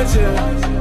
imagine